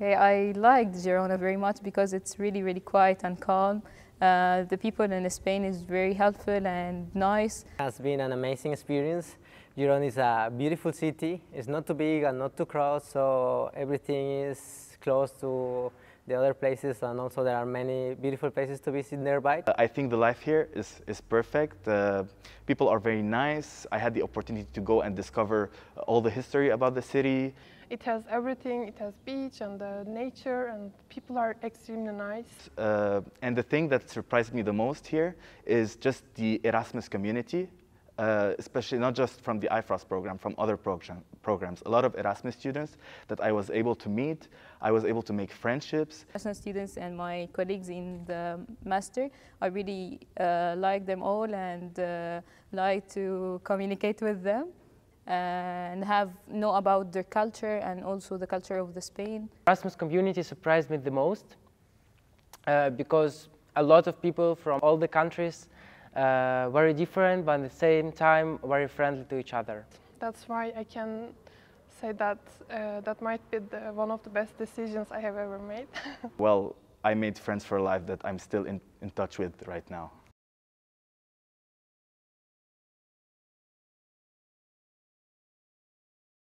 I liked Girona very much because it's really, really quiet and calm. Uh, the people in Spain is very helpful and nice. It has been an amazing experience. Girona is a beautiful city. It's not too big and not too crowded, so everything is close to the other places and also there are many beautiful places to visit nearby. I think the life here is, is perfect. Uh, people are very nice. I had the opportunity to go and discover all the history about the city. It has everything. It has beach and uh, nature and people are extremely nice. Uh, and the thing that surprised me the most here is just the Erasmus community. Uh, especially not just from the IFROS program, from other program, programs. A lot of Erasmus students that I was able to meet, I was able to make friendships. Erasmus students and my colleagues in the master, I really uh, like them all and uh, like to communicate with them and have know about their culture and also the culture of the Spain. Erasmus community surprised me the most uh, because a lot of people from all the countries uh, very different, but at the same time very friendly to each other. That's why I can say that uh, that might be the, one of the best decisions I have ever made. well, I made friends for life that I'm still in, in touch with right now.